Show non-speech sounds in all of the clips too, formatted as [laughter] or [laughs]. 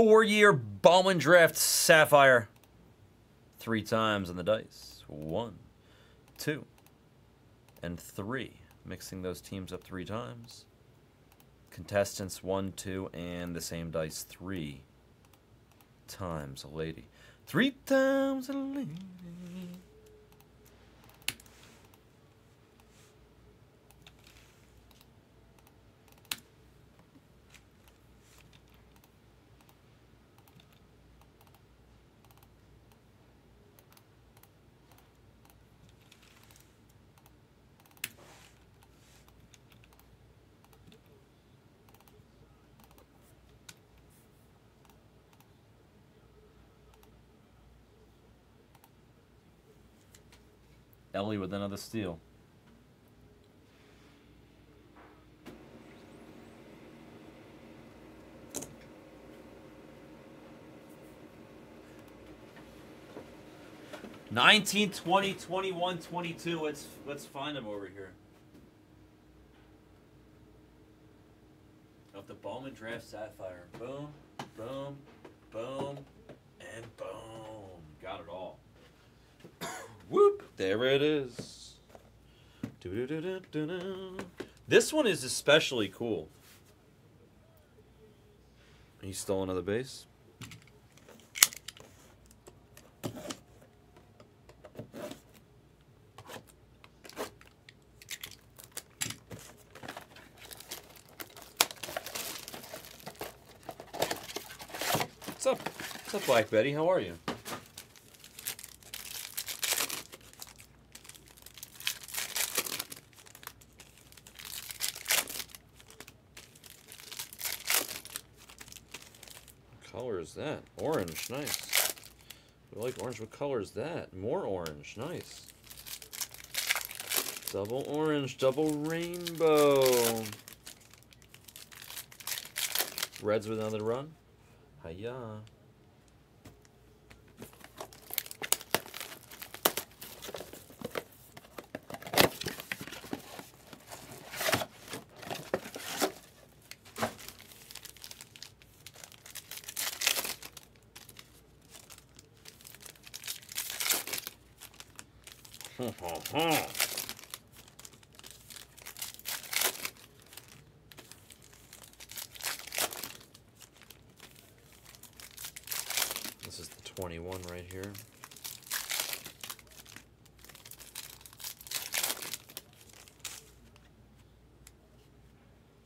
four-year Bowman Draft Sapphire. Three times on the dice. One, two, and three. Mixing those teams up three times. Contestants one, two, and the same dice three times a lady. Three times a lady. Ellie with another steal. Nineteen, twenty, twenty-one, twenty-two. Let's let's find them over here. Of the Bowman Draft Sapphire. Boom, boom, boom, and boom. Got it all. There it is. This one is especially cool. He stole another base. What's up? What's up, Black Betty? How are you? What color is that? Orange, nice. I like orange. What color is that? More orange, nice. Double orange, double rainbow. Reds with another run. Hiya. [laughs] This is the 21 right here.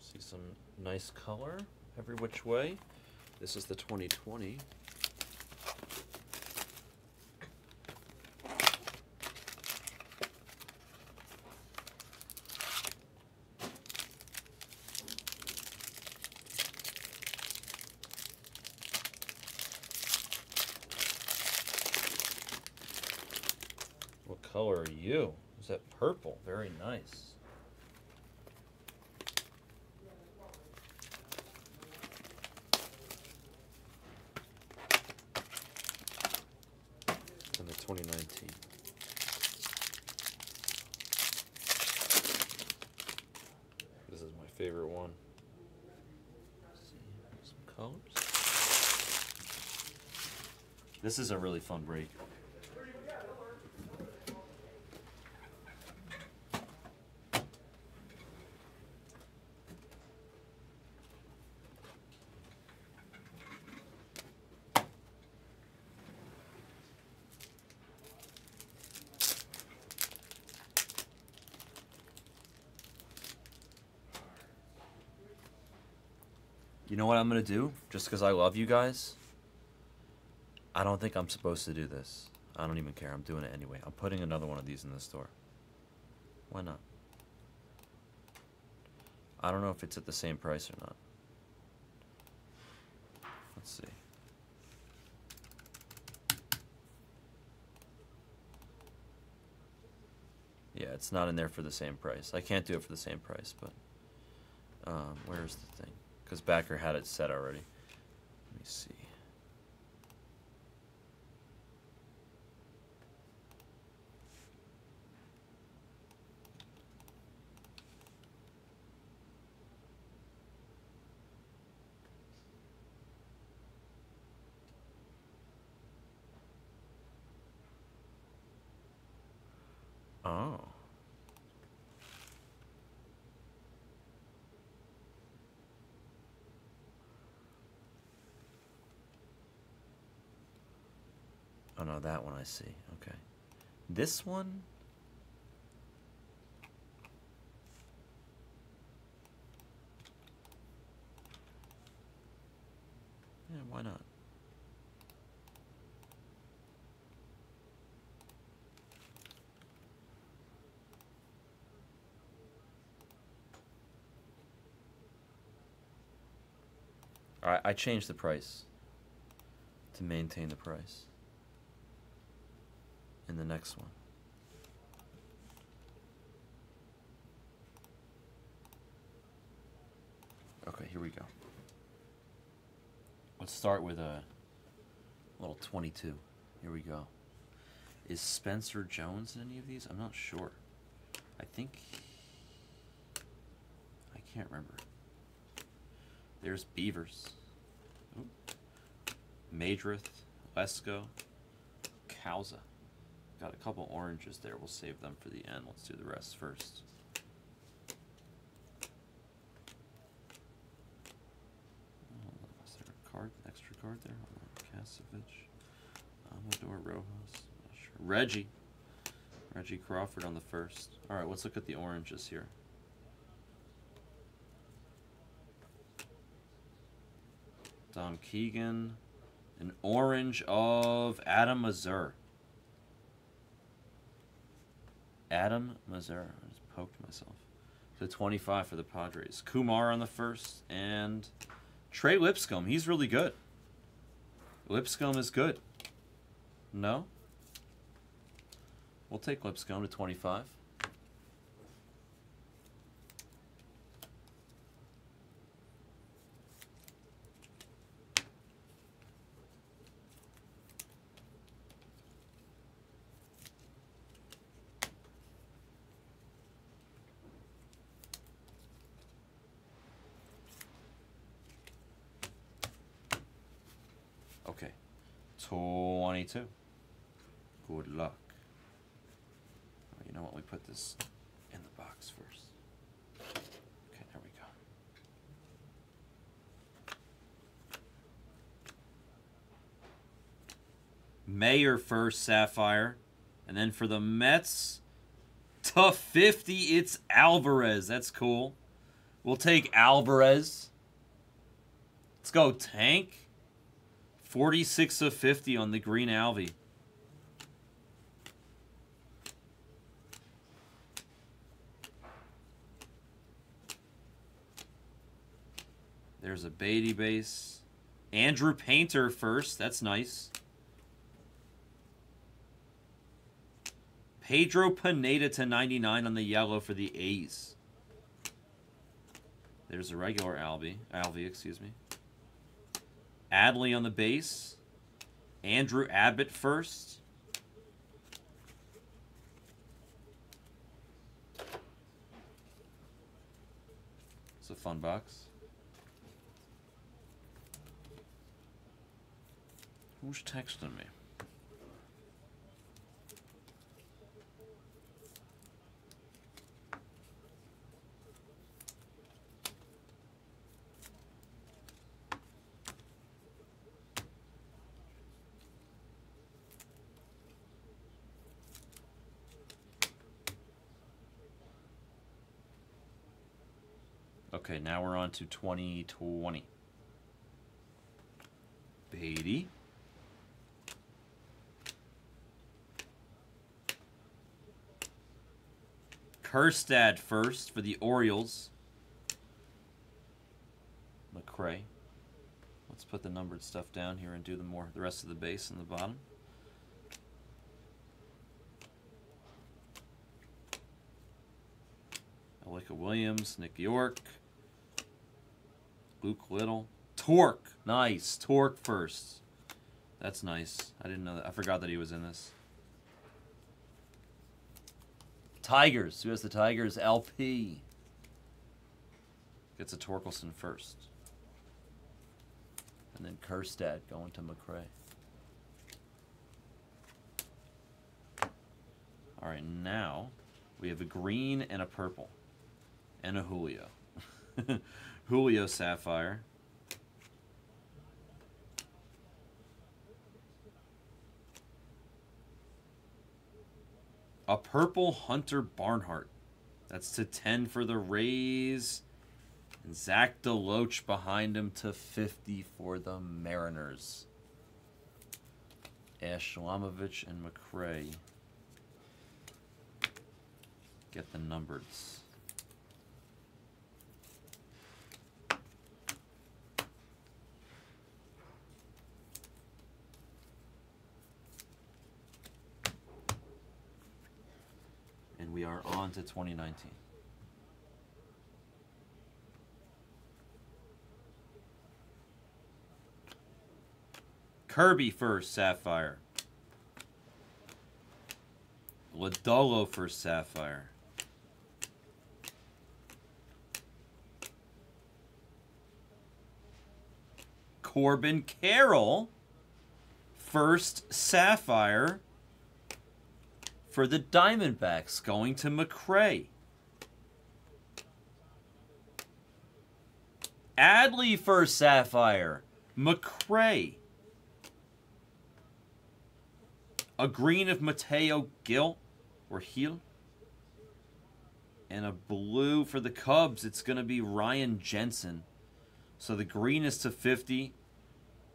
See some nice color every which way. This is the 2020. What color are you? Is that purple? Very nice. And the 2019. This is my favorite one. Some colors. This is a really fun break. You know what I'm gonna do? Just because I love you guys? I don't think I'm supposed to do this. I don't even care. I'm doing it anyway. I'm putting another one of these in the store. Why not? I don't know if it's at the same price or not. Let's see. Yeah, it's not in there for the same price. I can't do it for the same price, but um, where's the thing? Because Backer had it set already. Let me see. Oh. Oh no, that one I see. Okay. This one? Yeah, why not? I changed the price to maintain the price in the next one. Okay, here we go. Let's start with a little 22. Here we go. Is Spencer Jones in any of these? I'm not sure. I think. I can't remember. There's Beavers. Oop. Madrith, Lesko, Kauza. Got a couple oranges there. We'll save them for the end. Let's do the rest first. Oh, is there a card, extra card there? Kasevich, Amador Rojas. Not sure. Reggie. Reggie Crawford on the first. All right, let's look at the oranges here. Dom Keegan. An orange of Adam Mazur. Adam Mazur. I just poked myself. So 25 for the Padres. Kumar on the first. And Trey Lipscomb. He's really good. Lipscomb is good. No? We'll take Lipscomb to 25. Okay. 22. Good luck. You know what? We put this in the box first. Okay, there we go. Mayer first, Sapphire. And then for the Mets, to 50, it's Alvarez. That's cool. We'll take Alvarez. Let's go, Tank. 46 of 50 on the green Alvy. There's a Beatty base. Andrew Painter first. That's nice. Pedro Pineda to 99 on the yellow for the A's. There's a regular Alvy. Alvy, excuse me. Adley on the base. Andrew Abbott first. It's a fun box. Who's texting me? Okay, now we're on to 2020. Beatty. Kjerstad first for the Orioles. McCray. Let's put the numbered stuff down here and do the more the rest of the base in the bottom. Alika Williams, Nick Yorke, Luke Little, Torque. Nice, Torque first. That's nice. I didn't know that. I forgot that he was in this. Tigers. Who has the Tigers? LP. Gets a Torkelson first. And then Kjerstad going to McCray. All right, now we have a green and a purple. And a Julio. [laughs] Julio Sapphire. A purple Hunter Barnhart. That's to 10 for the Rays. And Zach DeLoach behind him to 50 for the Mariners. Ashlamovich and McRae get the numbers. And we are on to 2019. Kirby first, Sapphire. Lodolo for Sapphire. Corbin Carroll, first Sapphire for the Diamondbacks, going to McRae. Adley first Sapphire, McRae. A green of Mateo Gil or Heel. And a blue for the Cubs. It's going to be Ryan Jensen. So the green is to 50.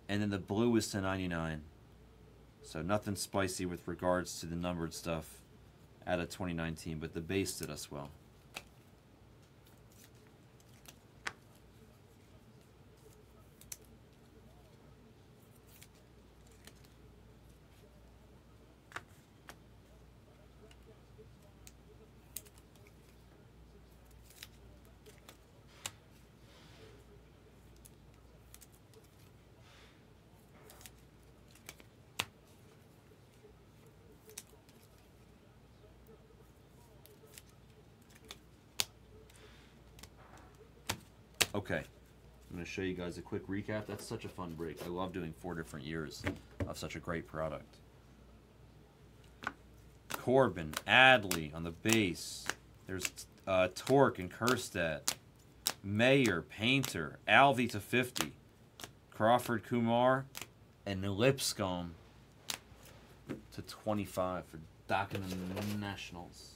And then the blue is to 99. So nothing spicy with regards to the numbered stuff out of 2019. But the base did us well. Okay, I'm going to show you guys a quick recap. That's such a fun break. I love doing four different years of such a great product. Corbin, Adley on the base. There's uh, Torque and Kjerstad. Mayer, Painter, Alvey to 50. Crawford Kumar, and Lipscomb to 25 for Docking Nationals.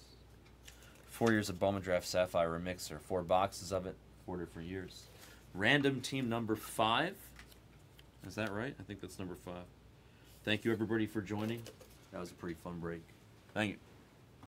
Four years of Bowman Draft Sapphire Remixer. Four boxes of it four different years. Random team number five. Is that right? I think that's number five. Thank you, everybody, for joining. That was a pretty fun break. Thank you.